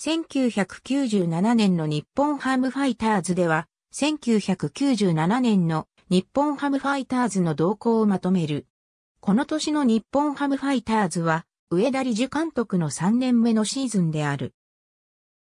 1997年の日本ハムファイターズでは、1997年の日本ハムファイターズの動向をまとめる。この年の日本ハムファイターズは、上田理事監督の3年目のシーズンである。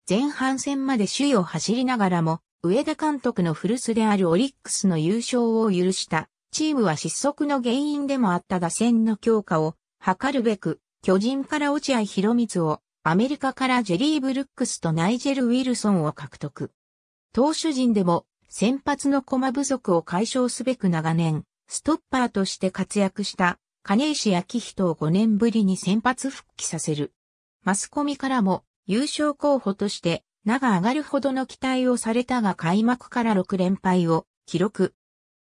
前半戦まで首位を走りながらも、上田監督の古巣であるオリックスの優勝を許したチームは失速の原因でもあった打線の強化を図るべく、巨人から落合博光を、アメリカからジェリー・ブルックスとナイジェル・ウィルソンを獲得。投手陣でも先発の駒不足を解消すべく長年、ストッパーとして活躍した金石明人を5年ぶりに先発復帰させる。マスコミからも優勝候補として名が上がるほどの期待をされたが開幕から6連敗を記録。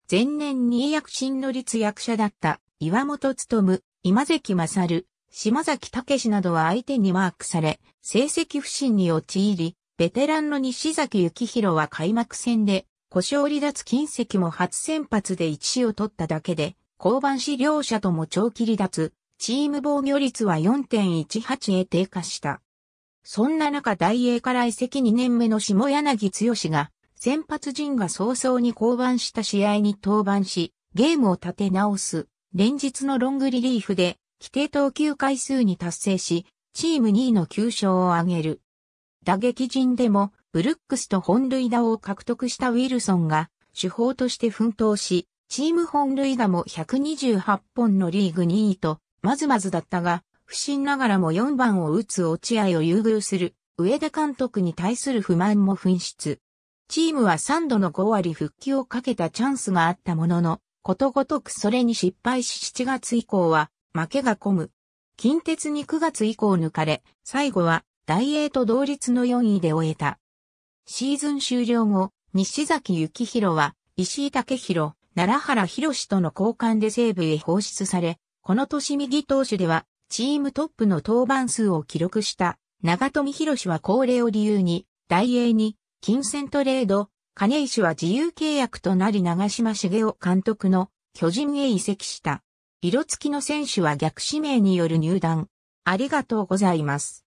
前年に躍進の率役者だった岩本務、今関勝、島崎武などは相手にマークされ、成績不振に陥り、ベテランの西崎幸宏は開幕戦で、故障離脱金石も初先発で1を取っただけで、交番資両者とも長期離脱、チーム防御率は4.18へ低下した。そんな中大英から移籍2年目の下柳剛が、先発陣が早々に降板した試合に登板し、ゲームを立て直す、連日のロングリリーフで、規定投球回数に達成し、チーム2位の9勝を挙げる。打撃陣でも、ブルックスと本塁打を獲得したウィルソンが、主砲として奮闘し、チーム本塁打も128本のリーグ2位と、まずまずだったが、不審ながらも4番を打つ落合を優遇する上田監督に対する不満も噴出。チームは3度の5割復帰をかけたチャンスがあったものの、ことごとくそれに失敗し7月以降は負けが込む。近鉄に9月以降抜かれ、最後は大英と同率の4位で終えた。シーズン終了後、西崎幸宏は石井武宏、奈良原博との交換で西武へ放出され、この年右投手ではチームトップの登板数を記録した長富博は高齢を理由に大英に金銭トレード、金石は自由契約となり長島茂雄監督の巨人へ移籍した。色付きの選手は逆指名による入団。ありがとうございます。